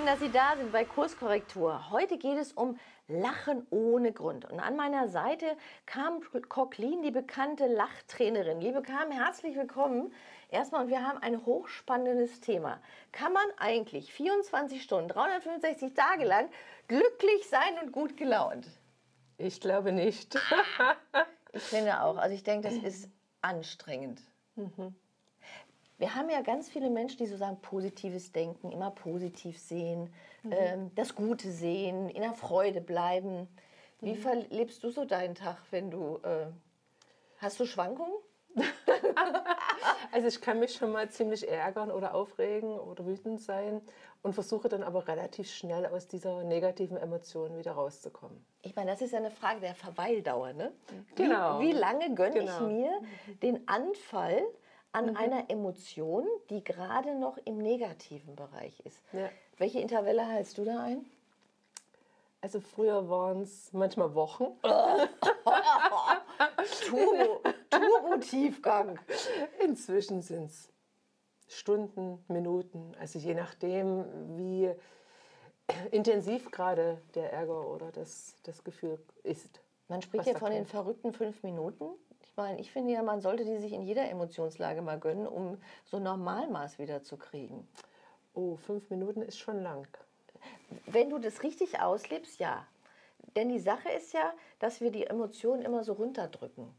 Schön, dass Sie da sind bei Kurskorrektur. Heute geht es um Lachen ohne Grund. Und an meiner Seite kam Cochlin, die bekannte Lachtrainerin. Liebe Carmen, herzlich willkommen. Erstmal, wir haben ein hochspannendes Thema. Kann man eigentlich 24 Stunden, 365 Tage lang glücklich sein und gut gelaunt? Ich glaube nicht. ich finde auch. Also ich denke, das ist anstrengend. Mhm. Wir haben ja ganz viele Menschen, die so sagen, positives Denken, immer positiv sehen, mhm. ähm, das Gute sehen, in der Freude bleiben. Wie mhm. verlebst du so deinen Tag, wenn du... Äh, hast du Schwankungen? also ich kann mich schon mal ziemlich ärgern oder aufregen oder wütend sein und versuche dann aber relativ schnell aus dieser negativen Emotion wieder rauszukommen. Ich meine, das ist ja eine Frage der Verweildauer. Ne? Genau. Wie, wie lange gönne genau. ich mir den Anfall an mhm. einer Emotion, die gerade noch im negativen Bereich ist? Ja. Welche Intervalle hältst du da ein? Also früher waren es manchmal Wochen. Turbo, Turbo-Tiefgang. Inzwischen sind es Stunden, Minuten, also je nachdem, wie intensiv gerade der Ärger oder das, das Gefühl ist. Man spricht ja von den verrückten fünf Minuten. Ich meine, ich finde ja, man sollte die sich in jeder Emotionslage mal gönnen, um so Normalmaß wieder zu kriegen. Oh, fünf Minuten ist schon lang. Wenn du das richtig auslebst, ja. Denn die Sache ist ja, dass wir die Emotionen immer so runterdrücken.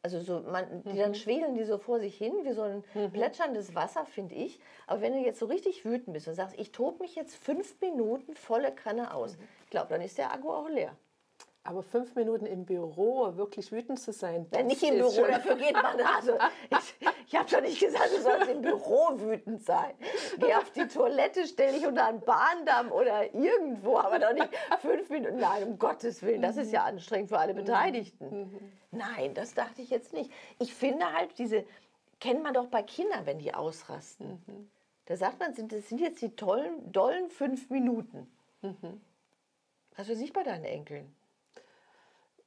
Also so, man, die mhm. dann schwedeln die so vor sich hin, wie so ein mhm. plätscherndes Wasser, finde ich. Aber wenn du jetzt so richtig wütend bist und sagst, ich tobe mich jetzt fünf Minuten volle Kanne aus, mhm. ich glaube, dann ist der Akku auch leer. Aber fünf Minuten im Büro wirklich wütend zu sein. Ja, nicht im Büro, dafür geht man. Also, ich ich habe schon nicht gesagt, du sollst im Büro wütend sein. Geh auf die Toilette, stell dich unter einen Bahndamm oder irgendwo, aber doch nicht fünf Minuten. Nein, um Gottes Willen, das ist ja anstrengend für alle Beteiligten. Nein, das dachte ich jetzt nicht. Ich finde halt, diese, kennt man doch bei Kindern, wenn die ausrasten. Da sagt man, das sind jetzt die tollen, dollen fünf Minuten. Was für sich bei deinen Enkeln?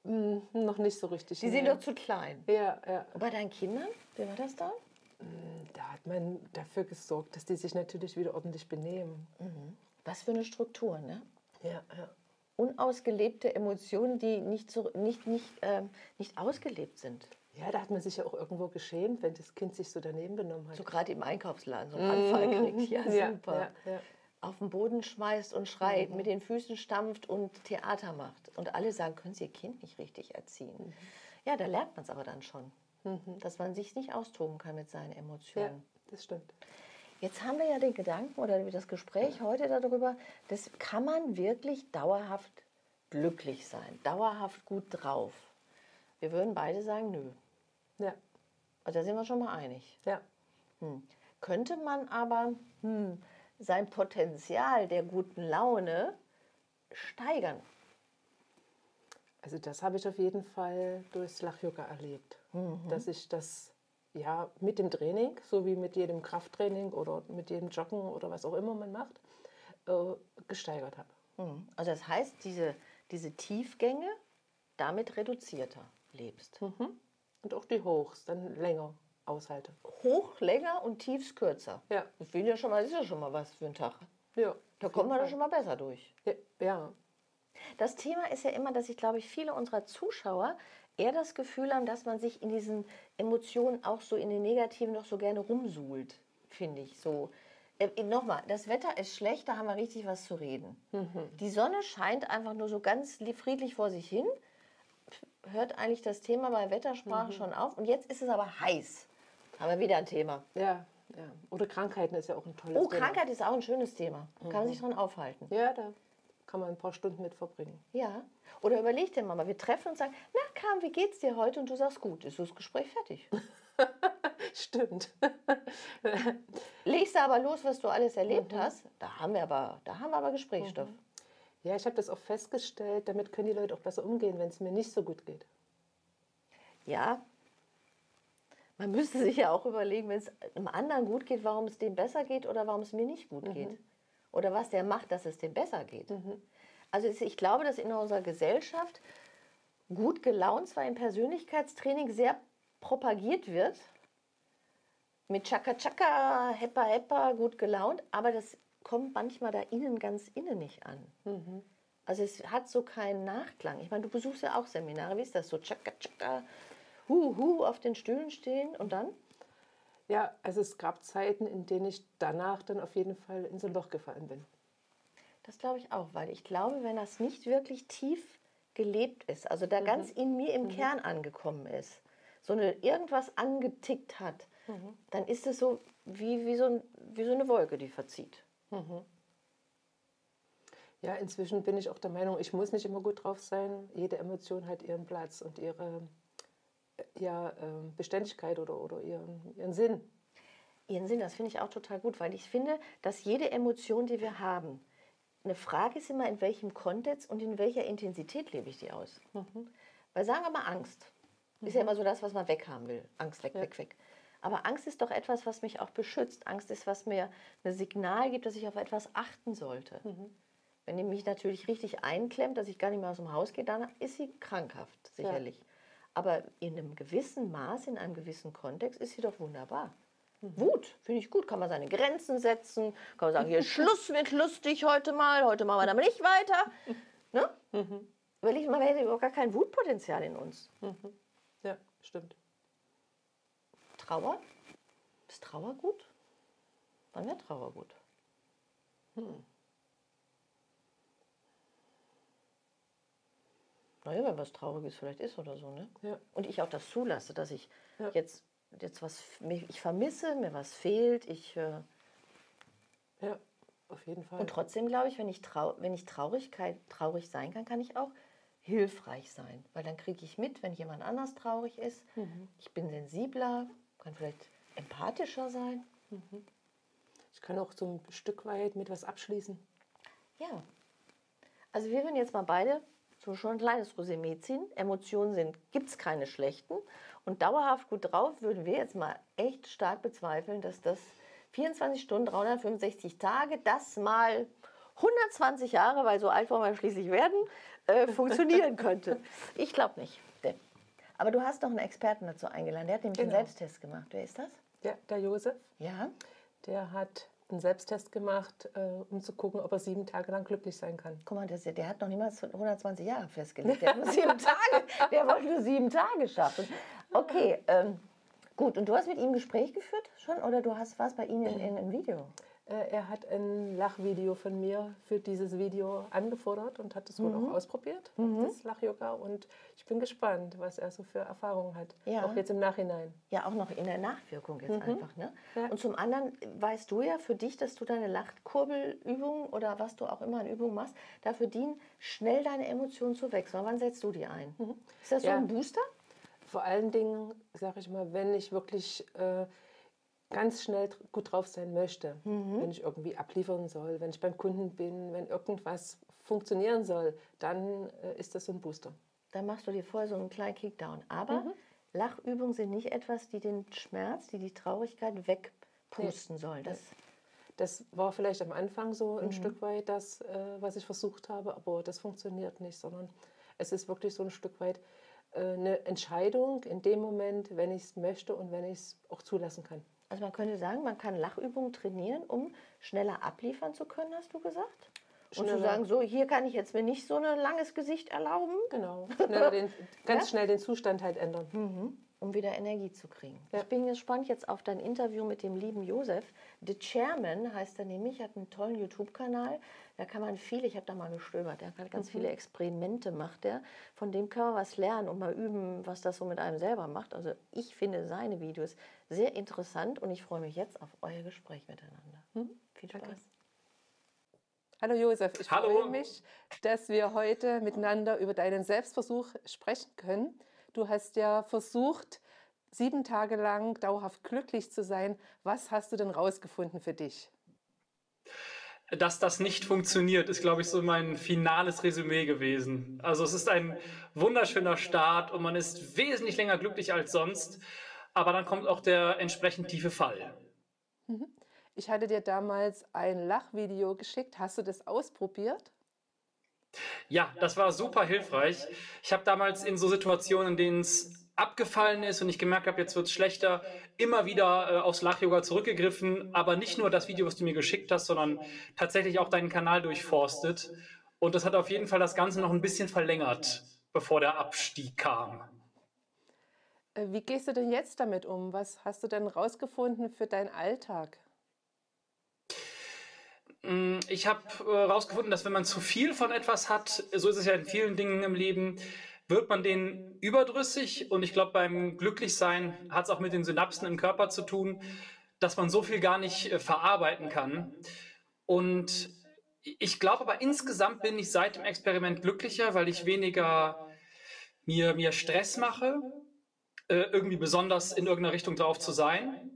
Hm, noch nicht so richtig. Die sind doch zu klein. Ja, ja. Und bei deinen Kindern, wie war das da? Hm, da hat man dafür gesorgt, dass die sich natürlich wieder ordentlich benehmen. Mhm. Was für eine Struktur, ne? Ja, ja. Unausgelebte Emotionen, die nicht, so, nicht, nicht, ähm, nicht ausgelebt sind. Ja, da hat man sich ja auch irgendwo geschämt, wenn das Kind sich so daneben benommen hat. So gerade im Einkaufsladen so einen Anfall kriegt. Ja, super. Ja, ja, auf den Boden schmeißt und schreit, mhm. mit den Füßen stampft und Theater macht. Und alle sagen, können Sie Ihr Kind nicht richtig erziehen. Mhm. Ja, da lernt man es aber dann schon, mhm. dass man sich nicht austoben kann mit seinen Emotionen. Ja, das stimmt. Jetzt haben wir ja den Gedanken oder das Gespräch heute darüber, das kann man wirklich dauerhaft glücklich sein, dauerhaft gut drauf. Wir würden beide sagen, nö. Ja. Also da sind wir schon mal einig. Ja. Hm. Könnte man aber, hm, sein Potenzial der guten Laune steigern. Also das habe ich auf jeden Fall durchs Lach-Yoga erlebt, mhm. dass ich das ja mit dem Training, so wie mit jedem Krafttraining oder mit jedem Joggen oder was auch immer man macht, äh, gesteigert habe. Mhm. Also das heißt, diese, diese Tiefgänge damit reduzierter lebst. Mhm. Und auch die Hochs dann länger aushalte. Hoch länger und tiefs kürzer. Ja. Das ist ja schon mal, ist ja schon mal was für einen Tag. Ja. Da kommt man da schon mal besser durch. Ja. ja. Das Thema ist ja immer, dass ich glaube ich viele unserer Zuschauer eher das Gefühl haben, dass man sich in diesen Emotionen auch so in den Negativen noch so gerne rumsuhlt, finde ich so. Äh, Nochmal, das Wetter ist schlecht, da haben wir richtig was zu reden. Mhm. Die Sonne scheint einfach nur so ganz friedlich vor sich hin. Hört eigentlich das Thema bei Wettersprache mhm. schon auf. Und jetzt ist es aber heiß. Haben wir wieder ein Thema. Ja, ja. Oder Krankheiten ist ja auch ein tolles oh, Thema. Oh, Krankheit ist auch ein schönes Thema. Kann man mhm. sich dran aufhalten. Ja, da kann man ein paar Stunden mit verbringen. Ja. Oder überleg dir mal, wir treffen und sagen, na Kam, wie geht's dir heute? Und du sagst, gut, ist das Gespräch fertig. Stimmt. Legst du aber los, was du alles erlebt mhm. hast, da haben wir aber, da haben wir aber Gesprächsstoff. Mhm. Ja, ich habe das auch festgestellt, damit können die Leute auch besser umgehen, wenn es mir nicht so gut geht. Ja, man müsste sich ja auch überlegen, wenn es einem anderen gut geht, warum es dem besser geht oder warum es mir nicht gut mhm. geht. Oder was der macht, dass es dem besser geht. Mhm. Also ich glaube, dass in unserer Gesellschaft gut gelaunt zwar im Persönlichkeitstraining sehr propagiert wird, mit Chaka Chaka, Heppa Heppa, gut gelaunt, aber das kommt manchmal da innen ganz innen nicht an. Mhm. Also es hat so keinen Nachklang. Ich meine, du besuchst ja auch Seminare. Wie ist das so? Tschakka, tschakka, hu, hu, auf den Stühlen stehen und dann? Ja, also es gab Zeiten, in denen ich danach dann auf jeden Fall in so ein Loch gefallen bin. Das glaube ich auch, weil ich glaube, wenn das nicht wirklich tief gelebt ist, also da ganz in mir im Kern angekommen ist, so eine irgendwas angetickt hat, dann ist es so wie, wie, so ein, wie so eine Wolke, die verzieht. Ja, inzwischen bin ich auch der Meinung, ich muss nicht immer gut drauf sein. Jede Emotion hat ihren Platz und ihre ja, äh, Beständigkeit oder, oder ihren, ihren Sinn. Ihren Sinn, das finde ich auch total gut, weil ich finde, dass jede Emotion, die wir haben, eine Frage ist immer, in welchem Kontext und in welcher Intensität lebe ich die aus. Weil sagen wir mal Angst. Ist ja immer so das, was man weghaben will. Angst weg, weg, weg. Aber Angst ist doch etwas, was mich auch beschützt. Angst ist, was mir ein Signal gibt, dass ich auf etwas achten sollte. Wenn die mich natürlich richtig einklemmt, dass ich gar nicht mehr aus dem Haus gehe, dann ist sie krankhaft, sicherlich. Aber in einem gewissen Maß, in einem gewissen Kontext ist sie doch wunderbar. Wut, finde ich gut. Kann man seine Grenzen setzen, kann man sagen, hier Schluss wird lustig heute mal, heute machen wir damit nicht weiter. Ne? Weil ich, man hätte überhaupt gar kein Wutpotenzial in uns. Ja, stimmt. Trauer? Ist Trauer gut? Wann wäre Trauer gut? Naja, wenn was Trauriges vielleicht ist oder so, ne? Ja. Und ich auch das zulasse, dass ich Ja. jetzt, jetzt was, mich, ich vermisse, mir was fehlt, ich... Äh, Ja, auf jeden Fall. Und trotzdem glaube ich, wenn ich, trau wenn ich Traurigkeit, traurig sein kann, kann ich auch hilfreich sein. Weil dann kriege ich mit, wenn jemand anders traurig ist. Ich bin sensibler, kann vielleicht empathischer sein. ich kann auch so ein Stück weit mit was abschließen. Ja. Also wir würden jetzt mal beide so schon ein kleines Resümee ziehen. Emotionen sind, gibt es keine schlechten. Und dauerhaft gut drauf würden wir jetzt mal echt stark bezweifeln, dass das 24 Stunden, 365 Tage, das mal 120 Jahre, weil so alt wollen wir schließlich werden, äh, funktionieren könnte. Ich glaube nicht. Aber du hast noch einen Experten dazu eingeladen. Der hat nämlich Genau. einen Selbsttest gemacht. Wer ist das? Ja, der Josef, Ja. der hat einen Selbsttest gemacht, äh, um zu gucken, ob er sieben Tage lang glücklich sein kann. Guck mal, das, der hat noch niemals 120 Jahre festgelegt. Der hat nur sieben Tage. Der wollte nur sieben Tage schaffen. Okay, ähm, gut. Und du hast mit ihm ein Gespräch geführt schon? Oder du hast was bei ihm in, in einem Video? Äh, er hat ein Lachvideo von mir für dieses Video angefordert und hat es wohl Mhm. auch ausprobiert, das Lach-Yoga. Und ich bin gespannt, was er so für Erfahrungen hat, Ja. auch jetzt im Nachhinein. Ja, auch noch in der Nachwirkung jetzt einfach. Ne? Ja. Und zum anderen weißt du ja für dich, dass du deine Lachkurbelübungen oder was du auch immer an Übungen machst, dafür dienen, schnell deine Emotionen zu wechseln. Wann setzt du die ein? Ist das so Ja. ein Booster? Vor allen Dingen, sage ich mal, wenn ich wirklich äh, ganz schnell gut drauf sein möchte, Mhm. wenn ich irgendwie abliefern soll, wenn ich beim Kunden bin, wenn irgendwas funktionieren soll, dann äh, ist das so ein Booster. Dann machst du dir vorher so einen kleinen Kickdown. Aber Mhm. Lachübungen sind nicht etwas, die den Schmerz, die die Traurigkeit wegpusten sollen. Das, Das war vielleicht am Anfang so Mhm. ein Stück weit das, äh, was ich versucht habe, aber das funktioniert nicht, sondern es ist wirklich so ein Stück weit äh, eine Entscheidung in dem Moment, wenn ich es möchte und wenn ich es auch zulassen kann. Also man könnte sagen, man kann Lachübungen trainieren, um schneller abliefern zu können, hast du gesagt? Und zu sagen, so, hier kann ich jetzt mir nicht so ein langes Gesicht erlauben, Genau, den, ganz Ja? schnell den Zustand halt ändern. Um wieder Energie zu kriegen. Ja. Ich bin gespannt jetzt auf dein Interview mit dem lieben Josef. The Chairman heißt er nämlich, hat einen tollen YouTube-Kanal. Da kann man viel, ich habe da mal gestöbert, der hat ganz viele Experimente macht er. Von dem kann man was lernen und mal üben, was das so mit einem selber macht. Also ich finde seine Videos sehr interessant und ich freue mich jetzt auf euer Gespräch miteinander. Viel Spaß. danke. Hallo Josef, ich Hallo. freue mich, dass wir heute miteinander über deinen Selbstversuch sprechen können. Du hast ja versucht, sieben Tage lang dauerhaft glücklich zu sein. Was hast du denn rausgefunden für dich? Dass das nicht funktioniert, ist, glaube ich, so mein finales Resümee gewesen. Also es ist ein wunderschöner Start und man ist wesentlich länger glücklich als sonst, aber dann kommt auch der entsprechend tiefe Fall. Ich hatte dir damals ein Lachvideo geschickt. Hast du das ausprobiert? Ja, das war super hilfreich. Ich habe damals in so Situationen, in denen es abgefallen ist und ich gemerkt habe, jetzt wird es schlechter, immer wieder äh, aufs Lach-Yoga zurückgegriffen, aber nicht nur das Video, was du mir geschickt hast, sondern tatsächlich auch deinen Kanal durchforstet. Und das hat auf jeden Fall das Ganze noch ein bisschen verlängert, bevor der Abstieg kam. Äh, wie gehst du denn jetzt damit um? Was hast du denn rausgefunden für deinen Alltag? Mm, ich habe herausgefunden, dass wenn man zu viel von etwas hat, so ist es ja in vielen Dingen im Leben, wird man den überdrüssig und ich glaube, beim Glücklichsein hat es auch mit den Synapsen im Körper zu tun, dass man so viel gar nicht äh, verarbeiten kann. Und ich glaube aber insgesamt bin ich seit dem Experiment glücklicher, weil ich weniger mir, mir Stress mache, äh, irgendwie besonders in irgendeiner Richtung drauf zu sein.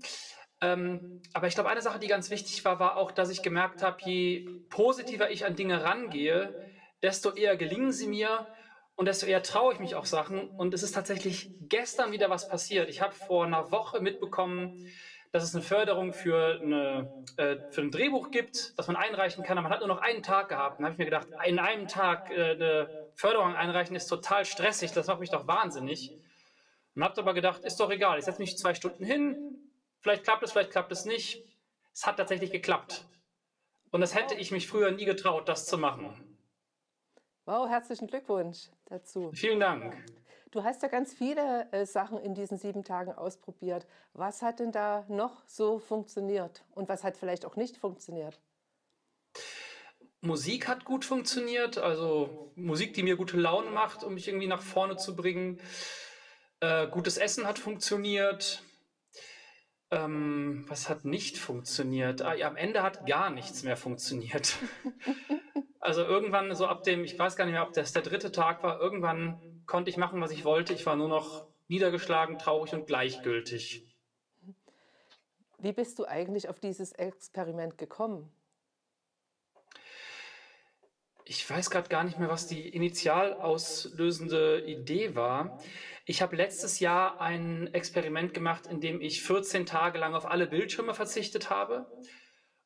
Ähm, aber ich glaube, eine Sache, die ganz wichtig war, war auch, dass ich gemerkt habe, je positiver ich an Dinge rangehe, desto eher gelingen sie mir und desto eher traue ich mich auch Sachen. Und es ist tatsächlich gestern wieder was passiert. Ich habe vor einer Woche mitbekommen, dass es eine Förderung für, eine, äh, für ein Drehbuch gibt, das man einreichen kann. Aber man hat nur noch einen Tag gehabt. Dann habe ich mir gedacht, in einem Tag äh, eine Förderung einreichen ist total stressig. Das macht mich doch wahnsinnig. Und habe aber gedacht, ist doch egal. Ich setze mich zwei Stunden hin. Vielleicht klappt es, vielleicht klappt es nicht. Es hat tatsächlich geklappt. Und das hätte ich mich früher nie getraut, das zu machen. Wow, herzlichen Glückwunsch dazu. Vielen Dank. Du hast ja ganz viele äh, Sachen in diesen sieben Tagen ausprobiert. Was hat denn da noch so funktioniert und was hat vielleicht auch nicht funktioniert? Musik hat gut funktioniert, also Musik, die mir gute Laune macht, um mich irgendwie nach vorne zu bringen. Äh, gutes Essen hat funktioniert. Ähm, was hat nicht funktioniert? Ah, ja, am Ende hat gar nichts mehr funktioniert. Also irgendwann so ab dem, ich weiß gar nicht mehr, ob das der dritte Tag war, irgendwann konnte ich machen, was ich wollte. Ich war nur noch niedergeschlagen, traurig und gleichgültig. Wie bist du eigentlich auf dieses Experiment gekommen? Ich weiß gerade gar nicht mehr, was die initial auslösende Idee war. Ich habe letztes Jahr ein Experiment gemacht, in dem ich 14 Tage lang auf alle Bildschirme verzichtet habe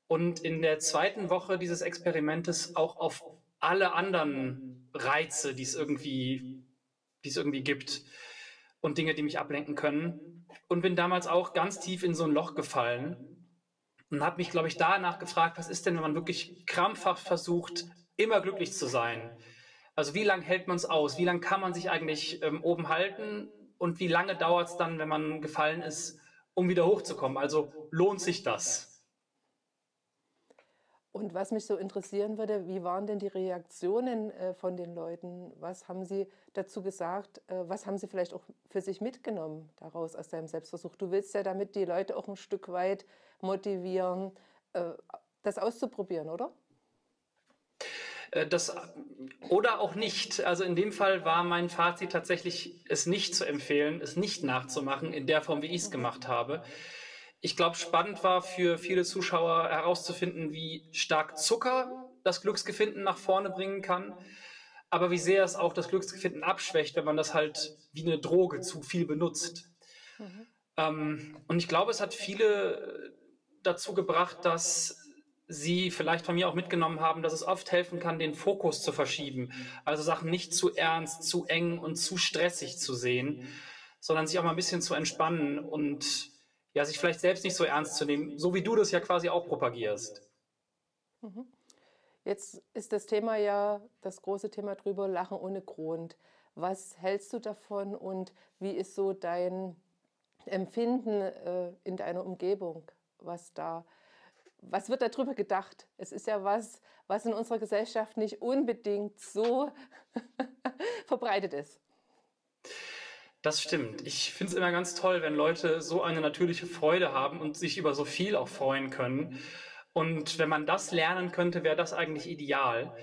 und in der zweiten Woche dieses Experimentes auch auf alle anderen Reize, die es irgendwie, die es irgendwie gibt und Dinge, die mich ablenken können. Und bin damals auch ganz tief in so ein Loch gefallen und habe mich, glaube ich, danach gefragt, was ist denn, wenn man wirklich krampfhaft versucht, immer glücklich zu sein? Also wie lange hält man es aus? Wie lange kann man sich eigentlich ähm, oben halten? Und wie lange dauert es dann, wenn man gefallen ist, um wieder hochzukommen? Also lohnt sich das? Und was mich so interessieren würde, wie waren denn die Reaktionen äh, von den Leuten? Was haben sie dazu gesagt? Äh, was haben sie vielleicht auch für sich mitgenommen daraus aus deinem Selbstversuch? Du willst ja damit die Leute auch ein Stück weit motivieren, äh, das auszuprobieren, oder? Äh, das, oder auch nicht. Also in dem Fall war mein Fazit tatsächlich, es nicht zu empfehlen, es nicht nachzumachen in der Form, wie ich es mhm. gemacht habe ich glaube, spannend war für viele Zuschauer herauszufinden, wie stark Zucker das Glücksgefinden nach vorne bringen kann, aber wie sehr es auch das Glücksgefinden abschwächt, wenn man das halt wie eine Droge zu viel benutzt. Mhm. Ähm, und ich glaube, es hat viele dazu gebracht, dass sie vielleicht von mir auch mitgenommen haben, dass es oft helfen kann, den Fokus zu verschieben. Also Sachen nicht zu ernst, zu eng und zu stressig zu sehen, sondern sich auch mal ein bisschen zu entspannen und ja, sich vielleicht selbst nicht so ernst zu nehmen, so wie du das ja quasi auch propagierst. Mhm. Jetzt ist das Thema ja das große Thema drüber, Lachen ohne Grund. Was hältst du davon und wie ist so dein Empfinden äh, in deiner Umgebung? Was da, was wird darüber gedacht? Es ist ja was, was in unserer Gesellschaft nicht unbedingt so verbreitet ist. Das stimmt. Ich finde es immer ganz toll, wenn Leute so eine natürliche Freude haben und sich über so viel auch freuen können. Und wenn man das lernen könnte, wäre das eigentlich ideal.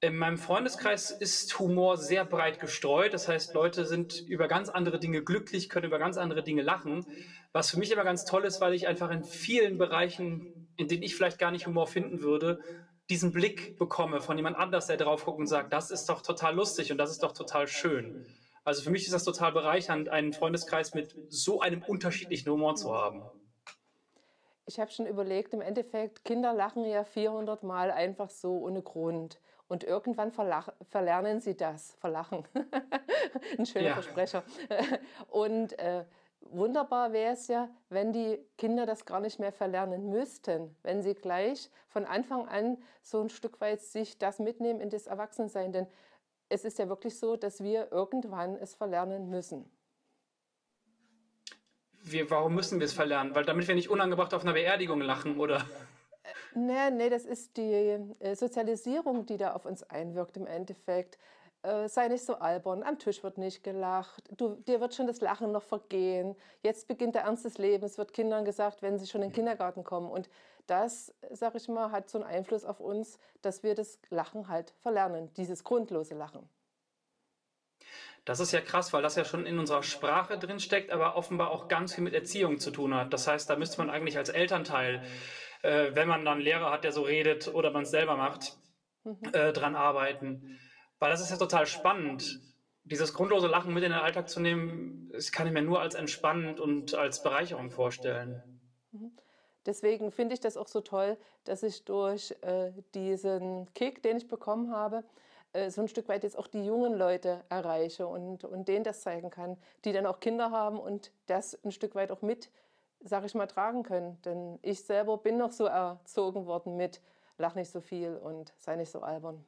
In meinem Freundeskreis ist Humor sehr breit gestreut. Das heißt, Leute sind über ganz andere Dinge glücklich, können über ganz andere Dinge lachen. Was für mich immer ganz toll ist, weil ich einfach in vielen Bereichen, in denen ich vielleicht gar nicht Humor finden würde, diesen Blick bekomme von jemand anders, der drauf guckt und sagt, das ist doch total lustig und das ist doch total schön. Also für mich ist das total bereichernd, einen Freundeskreis mit so einem unterschiedlichen Humor zu haben. Ich habe schon überlegt, im Endeffekt, Kinder lachen ja 400 Mal einfach so ohne Grund. Und irgendwann verlernen sie das, verlachen. Ein schöner ja. Versprecher. Und äh, wunderbar wäre es ja, wenn die Kinder das gar nicht mehr verlernen müssten, wenn sie gleich von Anfang an so ein Stück weit sich das mitnehmen in das Erwachsensein. Denn es ist ja wirklich so, dass wir irgendwann es verlernen müssen. Wir, warum müssen wir es verlernen? Weil damit wir nicht unangebracht auf einer Beerdigung lachen, oder? Nee, nee, das ist die äh, Sozialisierung, die da auf uns einwirkt im Endeffekt. Äh, sei nicht so albern, am Tisch wird nicht gelacht, du, dir wird schon das Lachen noch vergehen. Jetzt beginnt der Ernst des Lebens, wird Kindern gesagt, wenn sie schon in den Kindergarten kommen. Und das, sag ich mal, hat so einen Einfluss auf uns, dass wir das Lachen halt verlernen, dieses grundlose Lachen. Das ist ja krass, weil das ja schon in unserer Sprache drin steckt, aber offenbar auch ganz viel mit Erziehung zu tun hat. Das heißt, da müsste man eigentlich als Elternteil äh, wenn man dann einen Lehrer hat, der so redet oder man es selber macht, mhm. äh, dran arbeiten. Weil das ist ja total spannend. Dieses grundlose Lachen mit in den Alltag zu nehmen, das kann ich mir nur als entspannend und als Bereicherung vorstellen. Mhm. Deswegen finde ich das auch so toll, dass ich durch äh, diesen Kick, den ich bekommen habe, äh, so ein Stück weit jetzt auch die jungen Leute erreiche und, und denen das zeigen kann, die dann auch Kinder haben und das ein Stück weit auch mit sag ich mal, tragen können. Denn ich selber bin noch so erzogen worden mit lach nicht so viel und sei nicht so albern.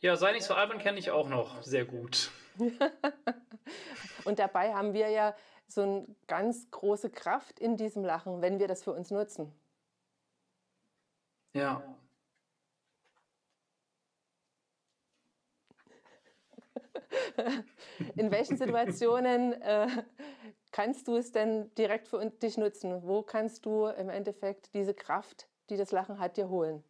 Ja, sei nicht so albern kenne ich auch noch sehr gut. und dabei haben wir ja so eine ganz große Kraft in diesem Lachen, wenn wir das für uns nutzen. Ja. In welchen Situationen äh, kannst du es denn direkt für dich nutzen? Wo kannst du im Endeffekt diese Kraft, die das Lachen hat, dir holen?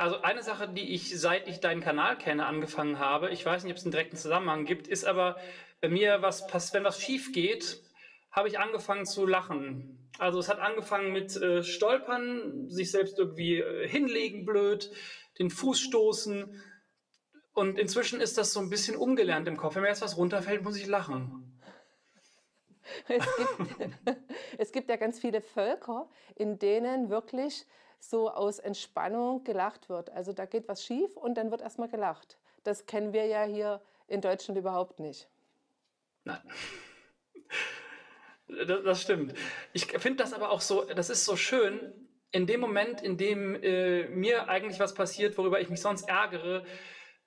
Also eine Sache, die ich, seit ich deinen Kanal kenne, angefangen habe, ich weiß nicht, ob es einen direkten Zusammenhang gibt, ist aber bei mir, was wenn was schief geht, habe ich angefangen zu lachen. Also es hat angefangen mit äh, Stolpern, sich selbst irgendwie äh, hinlegen blöd, den Fuß stoßen. Und inzwischen ist das so ein bisschen umgelernt im Kopf. Wenn mir jetzt was runterfällt, muss ich lachen. Es gibt, es gibt ja ganz viele Völker, in denen wirklich so aus Entspannung gelacht wird. Also da geht was schief und dann wird erstmal gelacht. Das kennen wir ja hier in Deutschland überhaupt nicht. Nein. Das, stimmt. Ich finde das aber auch so, das ist so schön, in dem Moment, in dem äh, mir eigentlich was passiert, worüber ich mich sonst ärgere,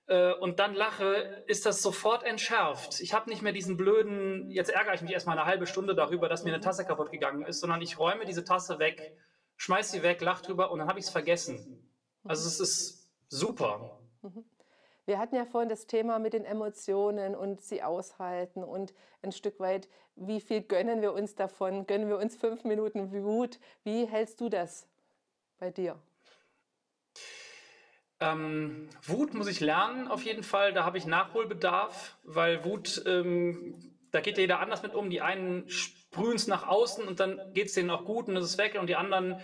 äh, und dann lache, ist das sofort entschärft. Ich habe nicht mehr diesen blöden, jetzt ärgere ich mich erstmal eine halbe Stunde darüber, dass mir eine Tasse kaputt gegangen ist, sondern ich räume diese Tasse weg, schmeiß sie weg, lache drüber und dann habe ich es vergessen. Also es ist super. Mhm. Wir hatten ja vorhin das Thema mit den Emotionen und sie aushalten und ein Stück weit, wie viel gönnen wir uns davon? Gönnen wir uns fünf Minuten Wut? Wie hältst du das bei dir? Ähm, Wut muss ich lernen, auf jeden Fall. Da habe ich Nachholbedarf, weil Wut, ähm, da geht jeder anders mit um. Die einen sprühen es nach außen und dann geht es denen auch gut und es ist weg und die anderen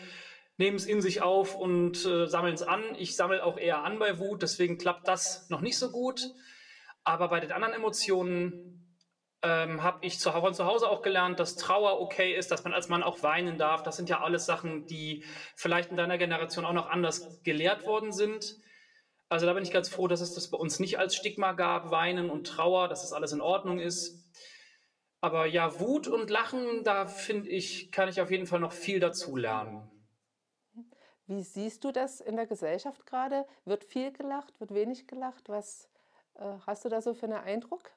nehmen es in sich auf und äh, sammeln es an. Ich sammle auch eher an bei Wut, deswegen klappt das noch nicht so gut. Aber bei den anderen Emotionen ähm, habe ich von zu Hause auch gelernt, dass Trauer okay ist, dass man als Mann auch weinen darf. Das sind ja alles Sachen, die vielleicht in deiner Generation auch noch anders gelehrt worden sind. Also da bin ich ganz froh, dass es das bei uns nicht als Stigma gab, Weinen und Trauer, dass das alles in Ordnung ist. Aber ja, Wut und Lachen, da finde ich, kann ich auf jeden Fall noch viel dazu lernen. Wie siehst du das in der Gesellschaft gerade? Wird viel gelacht, wird wenig gelacht? Was äh, hast du da so für einen Eindruck?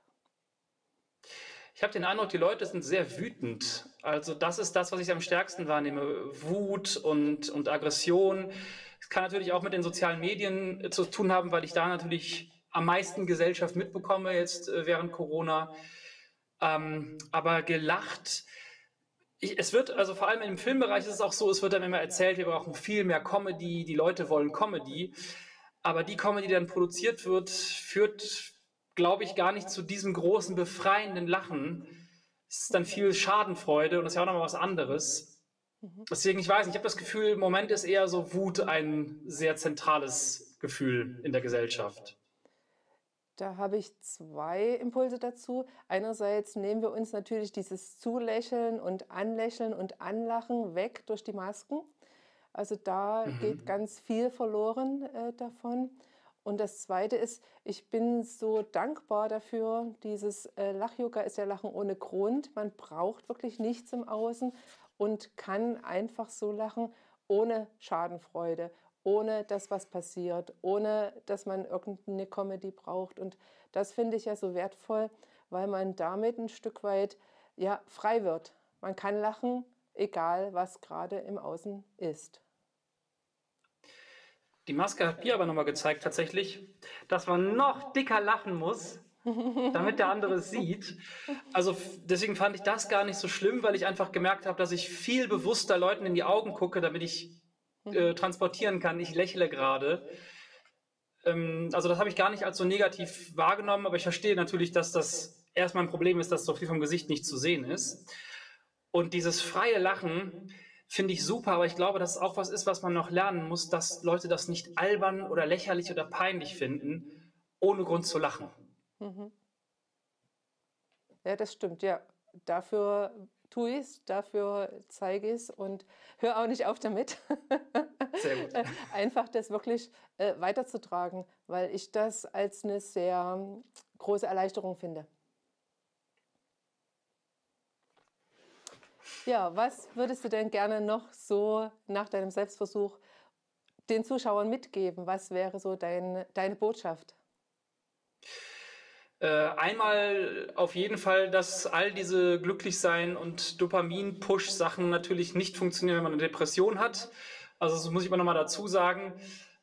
Ich habe den Eindruck, die Leute sind sehr wütend. Also das ist das, was ich am stärksten wahrnehme. Wut und, und Aggression. Es kann natürlich auch mit den sozialen Medien äh, zu tun haben, weil ich da natürlich am meisten Gesellschaft mitbekomme jetzt äh, während Corona. Ähm, aber gelacht, ich, es wird, also vor allem im Filmbereich ist es auch so, es wird dann immer erzählt, wir brauchen viel mehr Comedy, die Leute wollen Comedy. Aber die Comedy, die dann produziert wird, führt, glaube ich, gar nicht zu diesem großen, befreienden Lachen. Es ist dann viel Schadenfreude und das ist ja auch nochmal was anderes. Mhm. Deswegen, ich weiß nicht, ich habe das Gefühl, im Moment ist eher so Wut ein sehr zentrales Gefühl in der Gesellschaft. Da habe ich zwei Impulse dazu. Einerseits nehmen wir uns natürlich dieses Zulächeln und Anlächeln und Anlachen weg durch die Masken. Also da mhm. geht ganz viel verloren äh, davon. Und das Zweite ist, ich bin so dankbar dafür, dieses äh, Lach-Yoga ist ja Lachen ohne Grund. Man braucht wirklich nichts im Außen und kann einfach so lachen ohne Schadenfreude, ohne dass was passiert, ohne dass man irgendeine Comedy braucht. Und das finde ich ja so wertvoll, weil man damit ein Stück weit ja, frei wird. Man kann lachen, egal was gerade im Außen ist. Die Maske hat mir aber nochmal gezeigt, tatsächlich, dass man noch dicker lachen muss, damit der andere es sieht. Also deswegen fand ich das gar nicht so schlimm, weil ich einfach gemerkt habe, dass ich viel bewusster Leuten in die Augen gucke, damit ich äh, transportieren kann. Ich lächle gerade. Ähm, also das habe ich gar nicht als so negativ wahrgenommen, aber ich verstehe natürlich, dass das erstmal ein Problem ist, dass so viel vom Gesicht nicht zu sehen ist. Und dieses freie Lachen, finde ich super, aber ich glaube, dass es auch was ist, was man noch lernen muss, dass Leute das nicht albern oder lächerlich oder peinlich finden, ohne Grund zu lachen. Mhm. Ja, das stimmt, ja. Dafür ich es, dafür zeige ich es und höre auch nicht auf damit. Sehr gut. Einfach das wirklich äh, weiterzutragen, weil ich das als eine sehr große Erleichterung finde. Ja, was würdest du denn gerne noch so nach deinem Selbstversuch den Zuschauern mitgeben? Was wäre so dein, deine Botschaft? Äh, einmal auf jeden Fall, dass all diese Glücklichsein und Dopamin-Push-Sachen natürlich nicht funktionieren, wenn man eine Depression hat. Also das muss ich immer nochmal dazu sagen,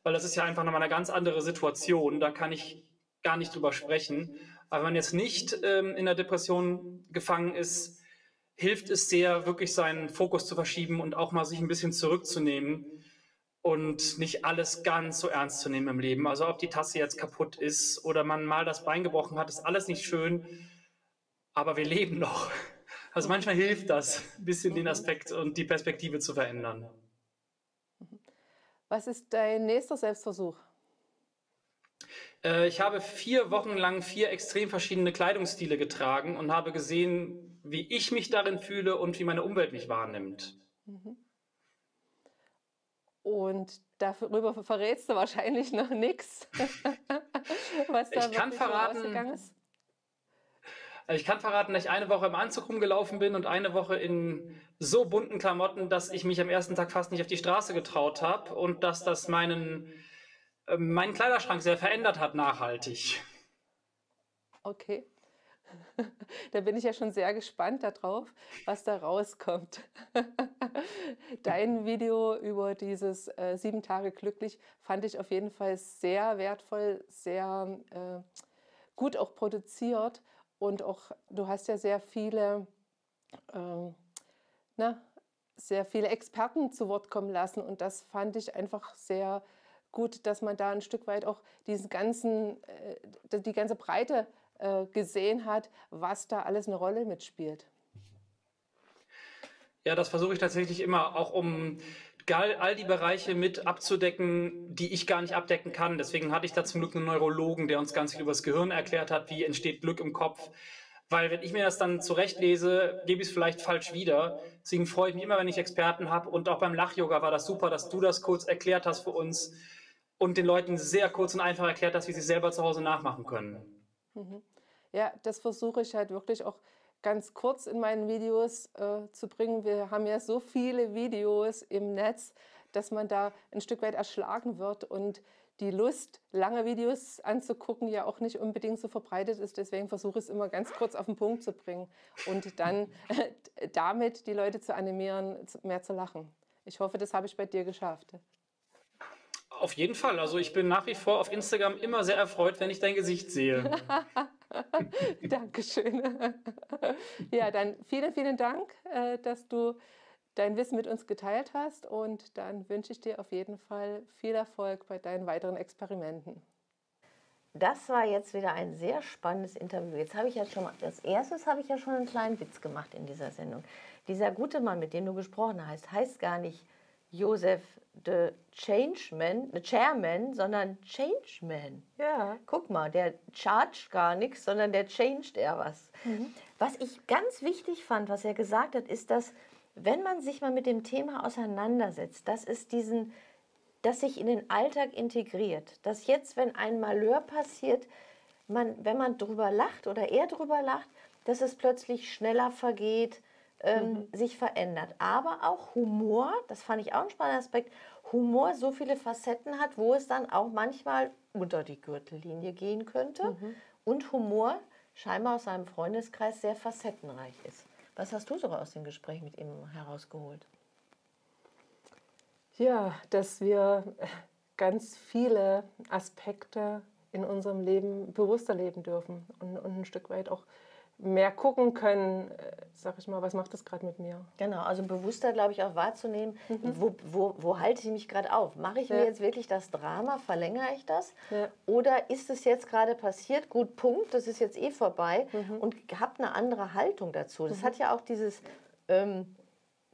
weil das ist ja einfach nochmal eine ganz andere Situation. Da kann ich gar nicht drüber sprechen. Aber wenn man jetzt nicht ähm, in der Depression gefangen ist, hilft es sehr, wirklich seinen Fokus zu verschieben und auch mal sich ein bisschen zurückzunehmen und nicht alles ganz so ernst zu nehmen im Leben. Also ob die Tasse jetzt kaputt ist oder man mal das Bein gebrochen hat, ist alles nicht schön, aber wir leben noch. Also manchmal hilft das, ein bisschen den Aspekt und die Perspektive zu verändern. Was ist dein nächster Selbstversuch? Äh, ich habe vier Wochen lang vier extrem verschiedene Kleidungsstile getragen und habe gesehen, wie ich mich darin fühle und wie meine Umwelt mich wahrnimmt. Mhm. Und darüber verrätst du wahrscheinlich noch nichts, was da ich kann verraten, ist. Ich kann verraten, dass ich eine Woche im Anzug rumgelaufen bin und eine Woche in so bunten Klamotten, dass ich mich am ersten Tag fast nicht auf die Straße getraut habe und dass das meinen ähm, meinen Kleiderschrank sehr verändert hat nachhaltig. Okay. Da bin ich ja schon sehr gespannt darauf, was da rauskommt. Dein Video über dieses äh, sieben Tage glücklich fand ich auf jeden Fall sehr wertvoll, sehr äh, gut auch produziert und auch du hast ja sehr viele, äh, na, sehr viele Experten zu Wort kommen lassen und das fand ich einfach sehr gut, dass man da ein Stück weit auch diesen ganzen, äh, die ganze Breite äh, gesehen hat, was da alles eine Rolle mitspielt. Ja, das versuche ich tatsächlich immer, auch um all die Bereiche mit abzudecken, die ich gar nicht abdecken kann. Deswegen hatte ich da zum Glück einen Neurologen, der uns ganz viel über das Gehirn erklärt hat, wie entsteht Glück im Kopf. Weil wenn ich mir das dann zurechtlese, gebe ich es vielleicht falsch wieder. Deswegen freue ich mich immer, wenn ich Experten habe. Und auch beim Lach-Yoga war das super, dass du das kurz erklärt hast für uns und den Leuten sehr kurz und einfach erklärt, dass wir sie selber zu Hause nachmachen können. Mhm. Ja, das versuche ich halt wirklich auch ganz kurz in meinen Videos äh, zu bringen. Wir haben ja so viele Videos im Netz, dass man da ein Stück weit erschlagen wird und die Lust, lange Videos anzugucken, ja auch nicht unbedingt so verbreitet ist. Deswegen versuche ich es immer ganz kurz auf den Punkt zu bringen und dann damit die Leute zu animieren, mehr zu lachen. Ich hoffe, das habe ich bei dir geschafft. Auf jeden Fall. Also ich bin nach wie vor auf Instagram immer sehr erfreut, wenn ich dein Gesicht sehe. Dankeschön. ja, dann vielen, vielen Dank, äh, dass du dein Wissen mit uns geteilt hast und dann wünsche ich dir auf jeden Fall viel Erfolg bei deinen weiteren Experimenten. Das war jetzt wieder ein sehr spannendes Interview. Jetzt habe ich ja schon mal, als erstes habe ich ja schon einen kleinen Witz gemacht in dieser Sendung. Dieser gute Mann, mit dem du gesprochen hast, heißt gar nicht Josef the Changeman, the Chairman, sondern Changeman. Ja. Guck mal, der charged gar nichts, sondern der changed eher was. Mhm. Was ich ganz wichtig fand, was er gesagt hat, ist, dass wenn man sich mal mit dem Thema auseinandersetzt, dass es diesen, dass sich in den Alltag integriert, dass jetzt, wenn ein Malheur passiert, man, wenn man drüber lacht oder er drüber lacht, dass es plötzlich schneller vergeht, ähm, mhm. sich verändert. Aber auch Humor, das fand ich auch ein spannender Aspekt, Humor so viele Facetten hat, wo es dann auch manchmal unter die Gürtellinie gehen könnte. Mhm. Und Humor scheinbar aus seinem Freundeskreis sehr facettenreich ist. Was hast du so aus dem Gespräch mit ihm herausgeholt? Ja, dass wir ganz viele Aspekte in unserem Leben bewusster leben dürfen und, und ein Stück weit auch mehr gucken können, äh, sag ich mal, was macht das gerade mit mir? Genau, also bewusster, glaube ich, auch wahrzunehmen, mhm. wo, wo, wo halte ich mich gerade auf? Mache ich ja. mir jetzt wirklich das Drama, verlängere ich das? Ja. Oder ist es jetzt gerade passiert? Gut, Punkt, das ist jetzt eh vorbei mhm. und habe eine andere Haltung dazu. Das mhm. hat ja auch dieses ähm,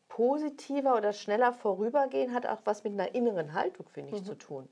positiver oder schneller vorübergehen, hat auch was mit einer inneren Haltung, finde ich, mhm. zu tun.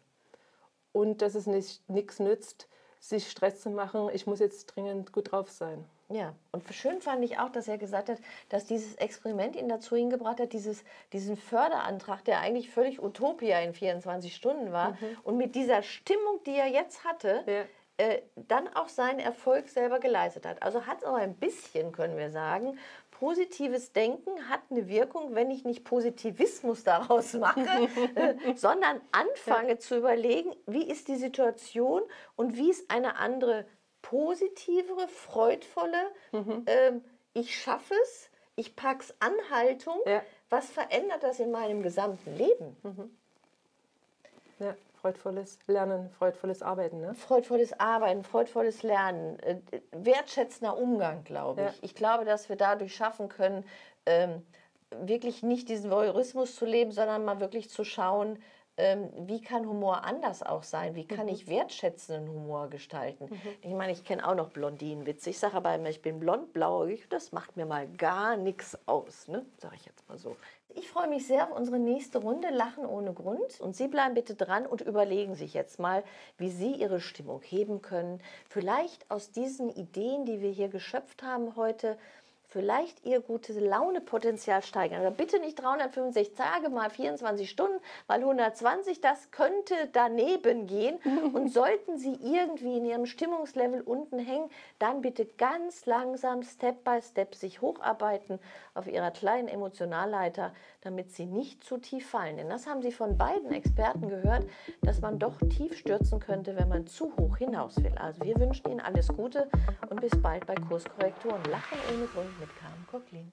Und dass es nichts nützt, sich Stress zu machen, ich muss jetzt dringend gut drauf sein. Ja, und schön fand ich auch, dass er gesagt hat, dass dieses Experiment ihn dazu hingebracht hat, dieses, diesen Förderantrag, der eigentlich völlig Utopia in 24 Stunden war, mhm. und mit dieser Stimmung, die er jetzt hatte, ja. äh, dann auch seinen Erfolg selber geleistet hat. Also hat es auch ein bisschen, können wir sagen, positives Denken hat eine Wirkung, wenn ich nicht Positivismus daraus mache, äh, sondern anfange ja. zu überlegen, wie ist die Situation und wie ist eine andere positivere, freudvolle, mhm. ähm, ich schaffe es, ich pack's Anhaltung, ja. was verändert das in meinem gesamten Leben? Mhm. Ja, freudvolles Lernen, freudvolles Arbeiten. Ne? Freudvolles Arbeiten, freudvolles Lernen, äh, wertschätzender Umgang, glaube ich. Ja. Ich glaube, dass wir dadurch schaffen können, ähm, wirklich nicht diesen Voyeurismus zu leben, sondern mal wirklich zu schauen, ähm, wie kann Humor anders auch sein? Wie kann mhm. ich wertschätzenden Humor gestalten? Mhm. Ich meine, ich kenne auch noch Blondinenwitze. Ich sage aber immer, ich bin blond, blauäugig. Das macht mir mal gar nichts aus, ne? sage ich jetzt mal so. Ich freue mich sehr auf unsere nächste Runde Lachen ohne Grund. Und Sie bleiben bitte dran und überlegen sich jetzt mal, wie Sie Ihre Stimmung heben können. Vielleicht aus diesen Ideen, die wir hier geschöpft haben heute, vielleicht ihr gutes Launepotenzial steigern. Aber bitte nicht 365 Tage mal 24 Stunden, weil 120, das könnte daneben gehen. Und sollten Sie irgendwie in Ihrem Stimmungslevel unten hängen, dann bitte ganz langsam, Step by Step sich hocharbeiten auf Ihrer kleinen Emotionalleiter, damit Sie nicht zu tief fallen. Denn das haben Sie von beiden Experten gehört, dass man doch tief stürzen könnte, wenn man zu hoch hinaus will. Also wir wünschen Ihnen alles Gute und bis bald bei Kurskorrektur und Lachen ohne Grund mit Carmen Cochlin.